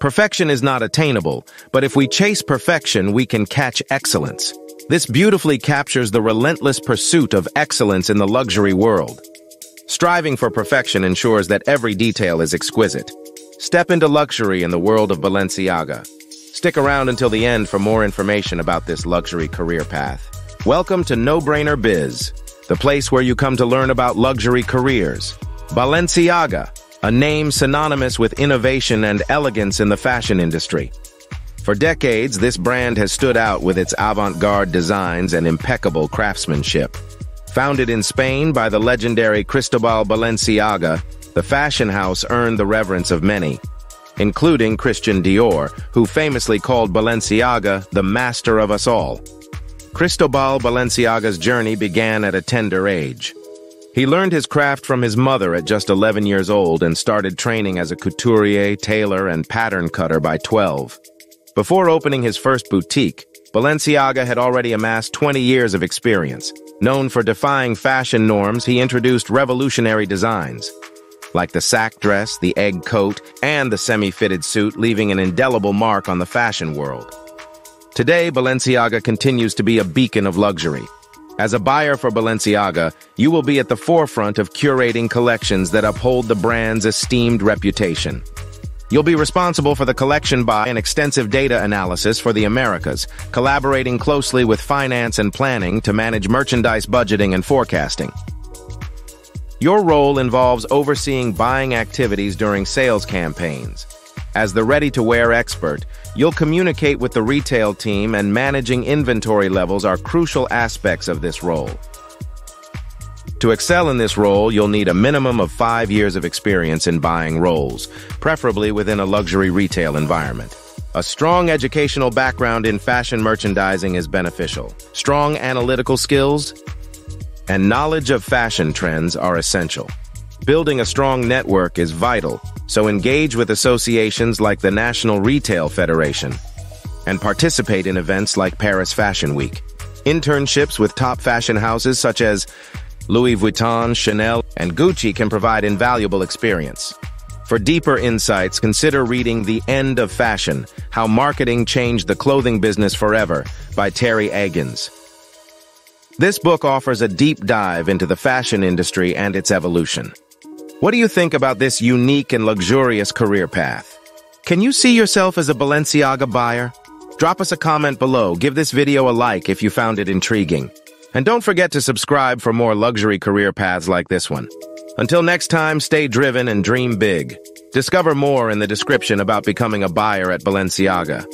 Perfection is not attainable, but if we chase perfection, we can catch excellence. This beautifully captures the relentless pursuit of excellence in the luxury world. Striving for perfection ensures that every detail is exquisite. Step into luxury in the world of Balenciaga. Stick around until the end for more information about this luxury career path. Welcome to No Brainer Biz, the place where you come to learn about luxury careers. Balenciaga, a name synonymous with innovation and elegance in the fashion industry. For decades, this brand has stood out with its avant-garde designs and impeccable craftsmanship. Founded in Spain by the legendary Cristobal Balenciaga, the fashion house earned the reverence of many, including Christian Dior, who famously called Balenciaga the master of us all. Cristobal Balenciaga's journey began at a tender age. He learned his craft from his mother at just 11 years old and started training as a couturier, tailor, and pattern cutter by 12. Before opening his first boutique, Balenciaga had already amassed 20 years of experience. Known for defying fashion norms, he introduced revolutionary designs, like the sack dress, the egg coat, and the semi-fitted suit, leaving an indelible mark on the fashion world. Today, Balenciaga continues to be a beacon of luxury, as a buyer for Balenciaga, you will be at the forefront of curating collections that uphold the brand's esteemed reputation. You'll be responsible for the collection buy and extensive data analysis for the Americas, collaborating closely with finance and planning to manage merchandise budgeting and forecasting. Your role involves overseeing buying activities during sales campaigns. As the ready-to-wear expert, You'll communicate with the retail team and managing inventory levels are crucial aspects of this role. To excel in this role, you'll need a minimum of five years of experience in buying roles, preferably within a luxury retail environment. A strong educational background in fashion merchandising is beneficial. Strong analytical skills and knowledge of fashion trends are essential. Building a strong network is vital, so engage with associations like the National Retail Federation and participate in events like Paris Fashion Week. Internships with top fashion houses such as Louis Vuitton, Chanel, and Gucci can provide invaluable experience. For deeper insights, consider reading The End of Fashion, How Marketing Changed the Clothing Business Forever by Teri Agins. This book offers a deep dive into the fashion industry and its evolution. What do you think about this unique and luxurious career path? Can you see yourself as a Balenciaga buyer? Drop us a comment below, give this video a like if you found it intriguing. And don't forget to subscribe for more luxury career paths like this one. Until next time, stay driven and dream big. Discover more in the description about becoming a buyer at Balenciaga.